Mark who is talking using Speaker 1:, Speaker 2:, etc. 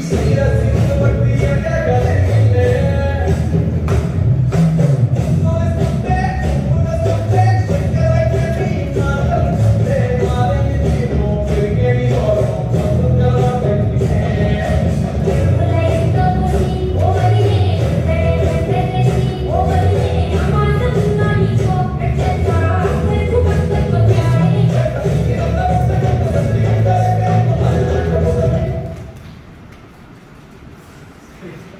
Speaker 1: Isso aí, assim, eu vou Please.